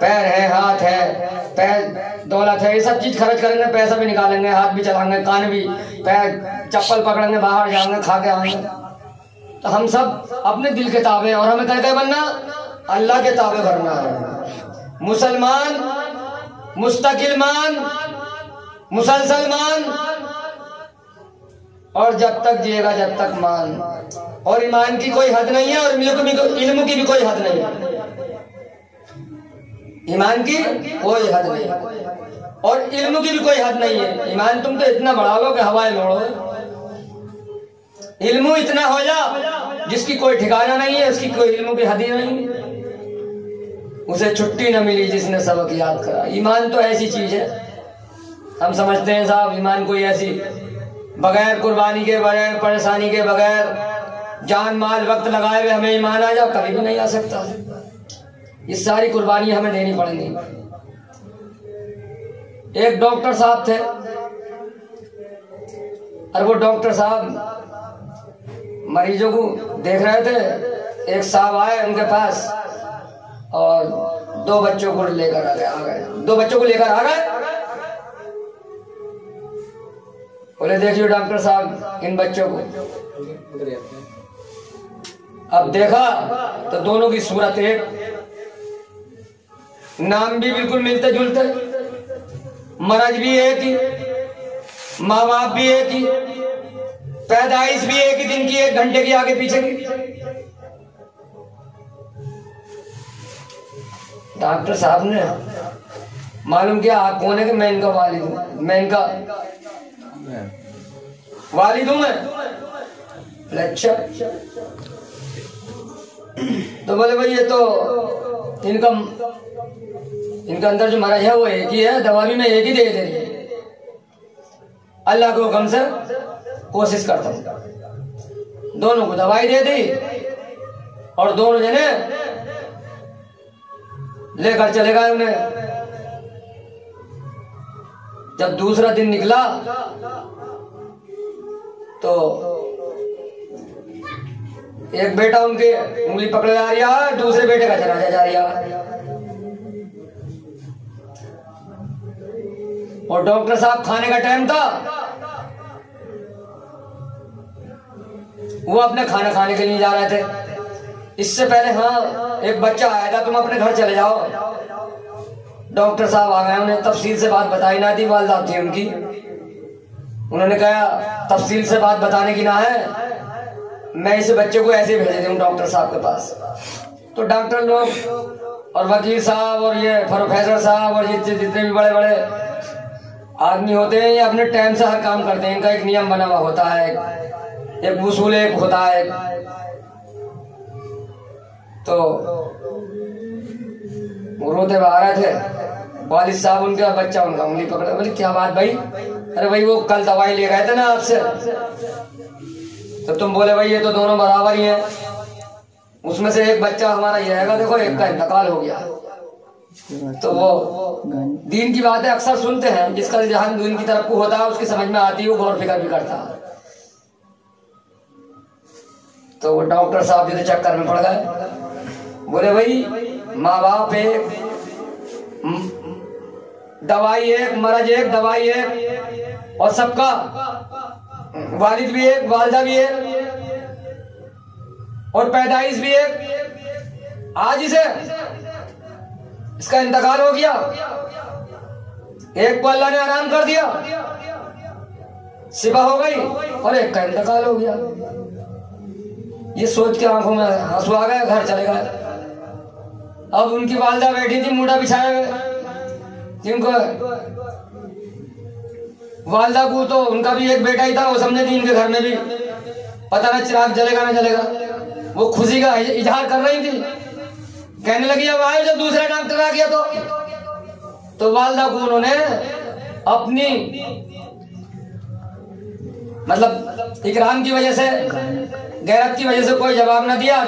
पैर है, हाथ है, पैर दौलत है, ये सब चीज़ खर्च करेंगे, पैसा भी निकालेंगे, हाथ भी चलाएँगे, कान भी, पैर चप्पल पकड़ेंगे, बाहर जाएँगे, खा के आएँगे। तो हम सब अपने दिल के ताबे और हमें कह बनना, अल्लाह के ताबे भरना है। मुसलमान, मुस्तकिल मान मुसलसलमान और जब तक जिएगा, जब तक मान। और ईमान की कोई हद नहीं है और इल्म की भी कोई हद नहीं है। ईमान की कोई हद नहीं और इल्म की भी कोई हद नहीं है। ईमान तुम तो इतना बढ़ाओ कि हवाएँ मोड़ो। इल्म इतना हो जा, जिसकी कोई ठिकाना नहीं है, उसकी कोई इल्म की हद ही नहीं उसे छुट्टी न मिली जिसने सबक याद करा। ईमान तो ऐसी चीज़ है। हम समझते हैं साहब, ईमान कोई ऐसी, बगैर कुर्बानी के, बगैर परेशानी के, बगैर जान माल वक्त लगाए हुए हमें ईमान आ जाओ कभी भी नहीं आ सकता। ये सारी कुर्बानी हमें देनी पड़ेगी। एक डॉक्टर साहब थे, और वो डॉक्टर साहब मरीजों को देख रहे थे, एक साहब आए उनके पास, और दो बच्चों को लेकर आ गए आ गए। दो बच्चों को लेकर आ गए। बोले, देखिए डॉक्टर साहब, इन बच्चों को। अब देखा तो दोनों की सूरत एक नाम भी बिल्कुल मिलते जुलते मरज भी एक ही माँ बाप भी एक ही, पैदाइश भी एक ही दिन की, एक घंटे की आगे पीछे की। डॉक्टर साहब ने मालूम किया, आप कौन है कि मैं इनका वालिद हूँ? मैं इनका वालिद हूँ मैं। अच्छा तो बोले भाई, ये तो इनका इनके अंदर जो मरज है वो एक ही है दवा भी मैं एक ही दे दे रही अल्लाह को कम से कोशिश करता हूँ। दोनों को दवाई दे दी और दोनों जने लेकर चले गए उन्हें। जब दूसरा दिन निकला तो एक बेटा उनके उंगली पकड़े जा रहा है, दूसरे बेटे का जनाजा जा रहा है। और डॉक्टर साहब खाने का टाइम था। वो अपने खाना खाने के लिए जा रहे थे। इससे पहले हाँ एक बच्चा आया था, तुम अपने घर चले जाओ। डॉक्टर साहब आ गए, उन्हें तफसील से बात बताई, ना थी वालदा थी उनकी। उन्होंने कहा, तफसील से बात बताने की ना है। मैं इस बच्चे को ऐसे भेज दूँ डॉक्टर साहब के पास। तो डॉक्टर लोग और वकील साहब और ये प्रोफेसर साहब और ये जितने भी बड़े बड़े आदमी होते हैं, ये अपने टाइम से हर काम करते हैं। इनका एक नियम बना हुआ होता है। एक वसूल एक होता है। तो वो रोते आ रहे थे। वालिद साहब उनका बच्चा, उनका उंगली पकड़े। बोले, क्या बात भाई? अरे भाई, वो कल दवाई ले गए थे ना आपसे। तो तुम बोले, भाई, ये तो दोनों बराबर ही हैं। उसमें से एक बच्चा हमारा ये आएगा, देखो, एक का इंतकाल हो गया। तो वो दीन की बातें अक्सर सुनते हैं जिसका जहाँ दीन की तरफ़ को होता है उसकी समझ में आती है वो गौर फ़िक्र भी करता है। तो वो डॉक्टर साहब जी चक्कर में पड़ गए। बोले भाई माँ बाप एक दवाई एक मरज एक दवाई एक और सबका वालिद भी एक वालदा भी एक और पैदाइश भी एक। आज इसे इसका इंतकाल हो गया। एक को अल्लाह ने आराम कर दिया। सिबा हो गई और एक का इंतकाल हो गया। ये सोच के आँखों में आँसू आ गए, घर चले गए। अब उनकी वालदा बैठी थी, मुंडा बिछाए हुए। जिनको वालदा को तो उनका भी एक बेटा ही था, वो समझे थी इनके घर में भी। पता ना चिराग जलेगा ना जलेगा। वो खुशी का इजहार कर रही थी। कहने लगी, अब आए जब दूसरा डॉक्टर आ गया तो। तो वालदा को उन्होंने अपनी मतलब इकराम की वजह से, गैरत की वजह से कोई जवाब ना दिया।